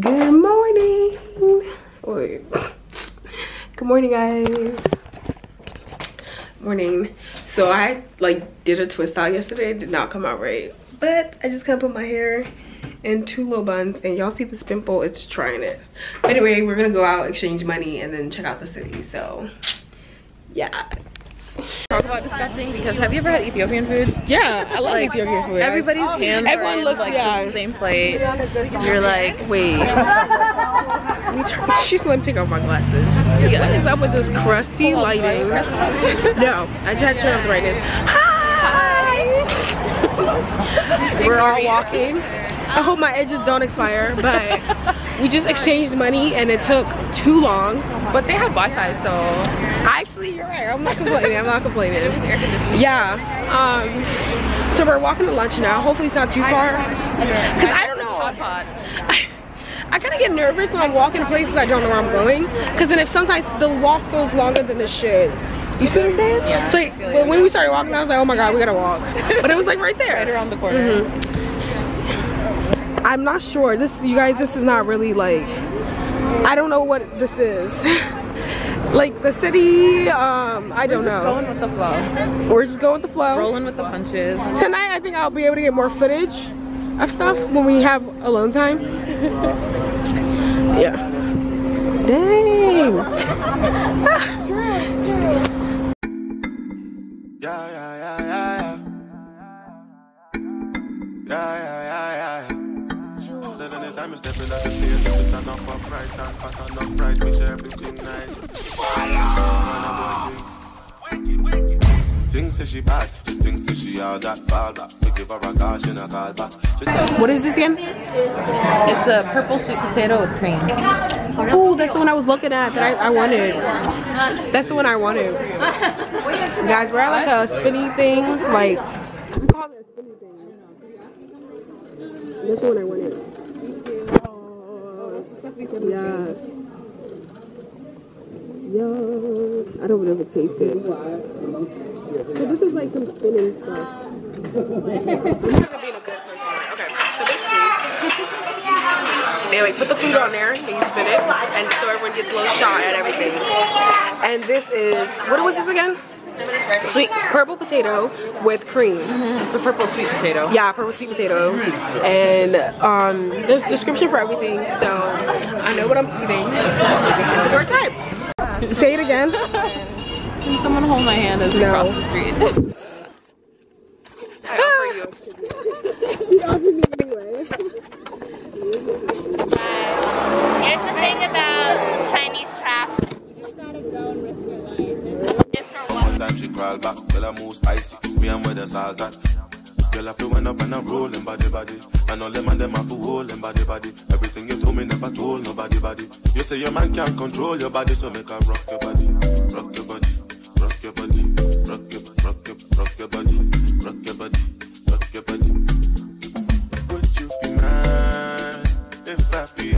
Good morning. Wait. Good morning, guys. Morning. So I like did a twist out yesterday. Did not come out right. But I just kind of put my hair in two little buns and y'all see this pimple it's trying it anyway we're gonna go out exchange money and then check out the city so yeah talk about disgusting because have you ever had Ethiopian food? Yeah, I love like, Ethiopian food. Everybody's hands Everyone looks like yeah. the same plate. You're like, wait. Let me try. She's gonna take off my glasses. Yeah. What is up with this crusty lighting? no, I just had to turn off the brightness. Hi. We're all walking. I hope my edges don't expire, but we just exchanged money and it took too long. But they have Wi-Fi, so actually you're right. I'm not complaining. I'm not complaining. Yeah. Um, so we're walking to lunch now. Hopefully it's not too far. Cause I don't know. I, I kind of get nervous when I'm walking places I don't know where I'm going. Cause then if sometimes the walk goes longer than it should. You see what I'm saying? Yeah, so when we started walking, I was like, oh my god, we gotta walk. But it was like right there. Right around the corner. Mm -hmm. I'm not sure. This, you guys, this is not really like, I don't know what this is. like the city, um, I don't know. going with the flow. We're just going with the flow. Rolling with the punches. Tonight, I think I'll be able to get more footage of stuff when we have alone time. yeah. Dang. yeah, yeah, yeah, yeah. Yeah, yeah, yeah, yeah. Then step in at the place, you stand up upright and pattern upright, make sure everything nice. Fire! Wicked, wicked. Things say she bad, things say she all that fall back. We give her a call, she not call back. What is this again? It's a purple sweet potato with cream. Oh, that's the one I was looking at that I, I wanted. That's the one I wanted. Guys, we're at like a spinny thing, like, we call it a spinny thing. That's the one I wanted. Yes. Yes. I don't know if it tastes. So this is like some spinning stuff. Okay, so basically, they put the food on there, and you spin it, and so everyone gets a little shot at everything. And this is, what was this again? Sweet purple potato with cream. Mm -hmm. It's a purple sweet potato. Yeah, purple sweet potato. And um, there's description for everything, so I know what I'm eating. It's a good time. Say it again. Can someone hold my hand as we no. cross the street? Girl, I feel when up and I'm rolling body body. And all them and them have to hold them body body. Everything you told me never told nobody body. You say your man can't control your body, so make her rock your body, rock your body, rock your body, rock your, rock your, rock your body, rock your body, rock your body. Would you be mine if I be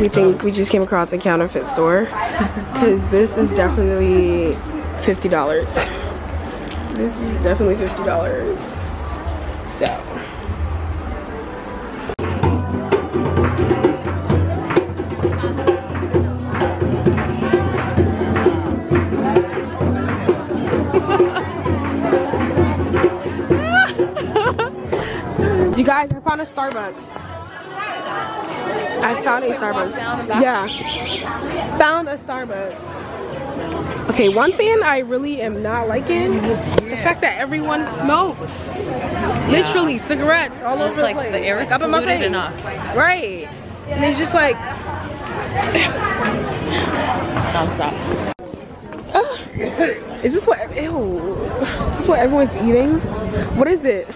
We think we just came across a counterfeit store because this is definitely $50. This is definitely $50. So. You guys, I found a Starbucks. I found a Starbucks. Yeah. Found a Starbucks. Okay, one thing I really am not liking the fact that everyone smokes. Literally, cigarettes all over the place. the air is up in my face. enough. Right. And it's just like, Non-stop. is this what, ew. Is this what everyone's eating? What is it?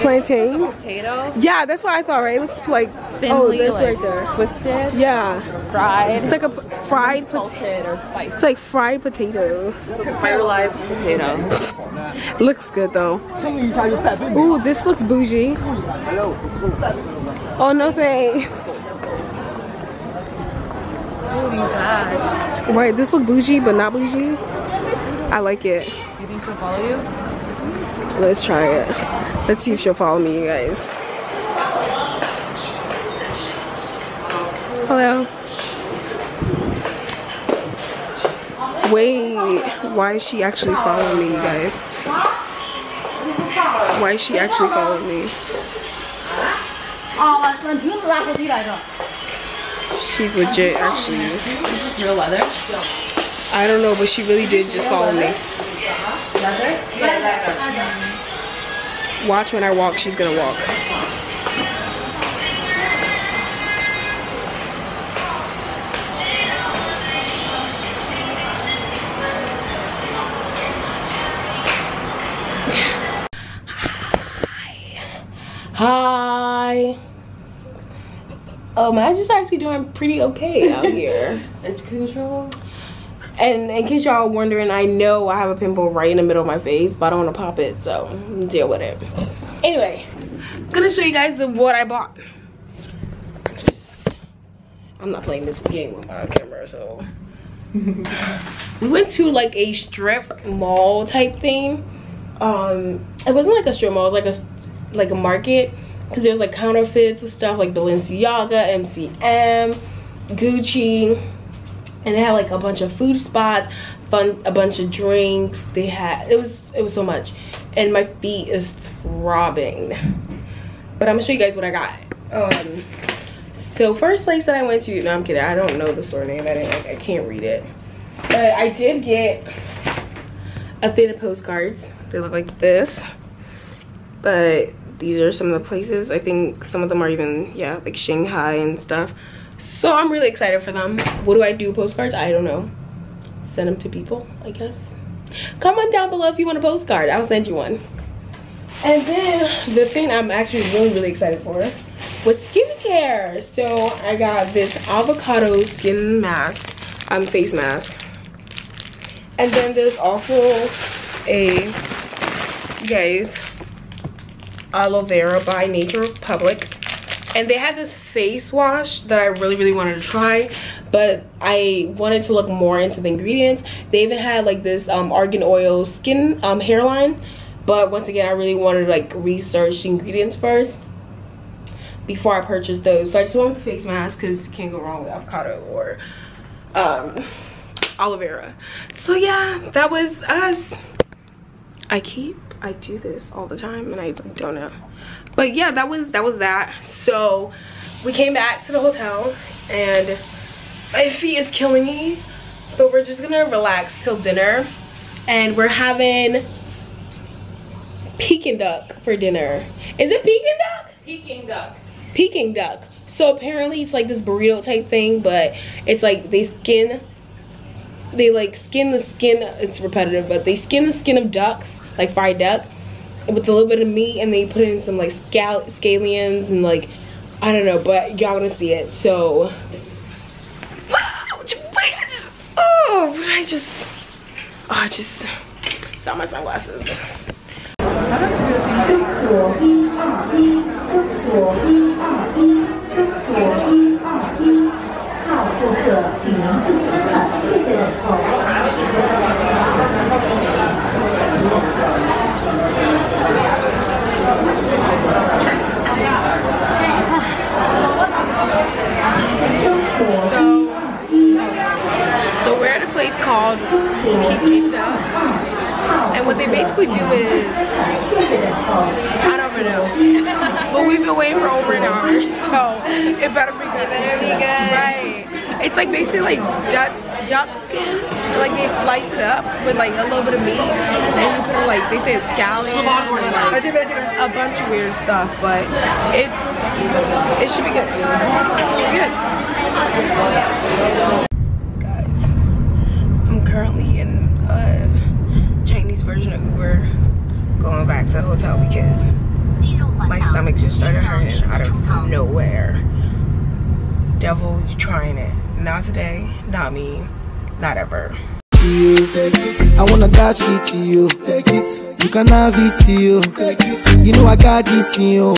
Plantain. Potato. Yeah, that's what I thought, right? It looks like, oh, this like, right there. Twisted. Yeah, Fried. it's like a fried potato. salted or spiced. It's like fried potato. Spiralized potato. Looks good though. Ooh, this looks bougie. Oh no thanks. Oh, right, this look bougie but not bougie. I like it. You think she'll follow you? Let's try it. Let's see if she'll follow me, you guys. Hello. Wait, why is she actually following me, you guys? Why is she actually following me? She's legit, actually. Real leather. I don't know, but she really did just follow me. Watch when I walk, she's gonna walk. Hi. Um, I just actually doing pretty okay out here. it's control. And in case y'all wondering, I know I have a pimple right in the middle of my face, but I don't want to pop it, so deal with it. Anyway, I'm gonna show you guys the, what I bought. I'm not playing this game with my camera, so. we went to like a strip mall type thing. Um, it wasn't like a strip mall, it was like a like a market because there was like counterfeits and stuff like Balenciaga, MCM, Gucci and they had like a bunch of food spots fun a bunch of drinks. They had it was it was so much. And my feet is throbbing. But i'm gonna show you guys what i got. Um so first place that i went to no i'm kidding. I don't know the store name. I didn't like, i can't read it. But i did get a thing of postcards. They look like this. But these are some of the places. I think some of them are even yeah like shanghai and stuff so i'm really excited for them. What do i do postcards? I don't know. Send them to people i guess. Comment down below if you want a postcard. I'll send you one. And then the thing i'm actually really really excited for was skincare. So i got this avocado skin mask um face mask. And then there's also a guys aloe vera by nature republic and they had this face wash that i really really wanted to try but i wanted to look more into the ingredients. They even had like this um argan oil skin um hairline but once again i really wanted to like research the ingredients first before i purchased those. So i just want a face mask because you can't go wrong with avocado or um aloe vera. So yeah that was us. I keep I do this all the time and I don't know but yeah that was that was that. So we came back to the hotel and my feet is killing me but we're just gonna relax till dinner. And we're having Peking duck for dinner. Is it Peking duck? Peking duck. Peking duck. So apparently it's like this burrito type thing, but it's like they skin, they like skin the skin, it's repetitive, but they skin the skin of ducks, like fried duck, with a little bit of meat and they put in some like scal scallions and like, I don't know, but y'all gonna see it. So, oh, I just, oh, I just saw my sunglasses. Called Peking Duck. And what they basically do is, I don't know. but we've been waiting for over an hour, so it better be good. It better be good. Right. It's like basically like duck, duck skin. Like they slice it up with like a little bit of meat. And you put like, they say scallion, and, like, a bunch of weird stuff. But it, it should be good. It should be good. Currently in a Chinese version of Uber going back to the hotel because My stomach just started hurting out of nowhere. Devil, you trying it. Not today, not me, not ever. You, I wanna dash it to you. You can have it to you. You know I got this in you.